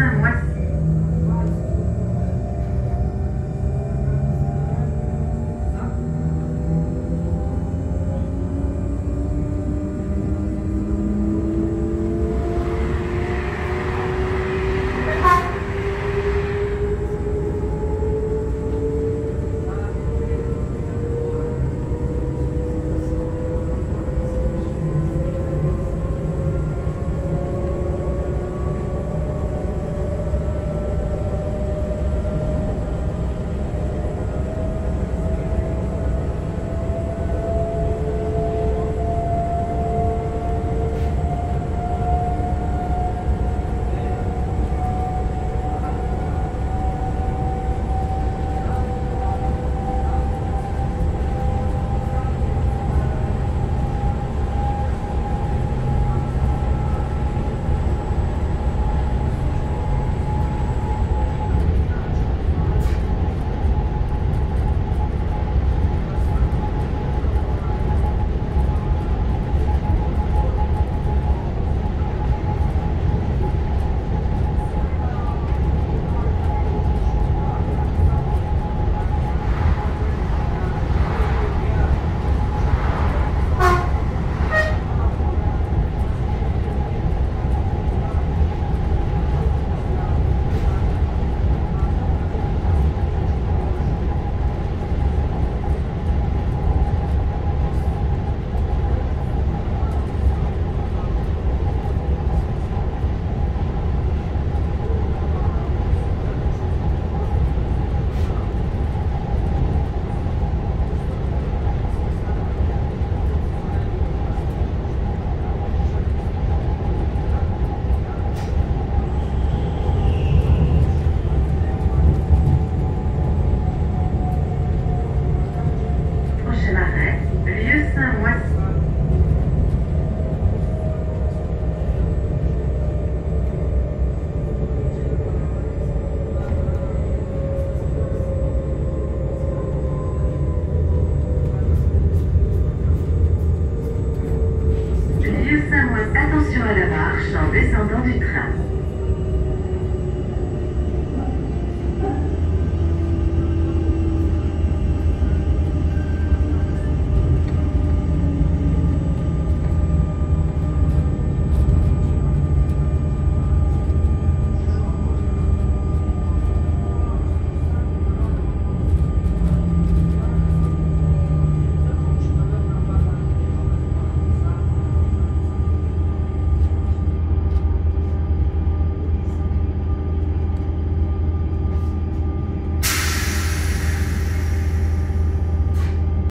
What.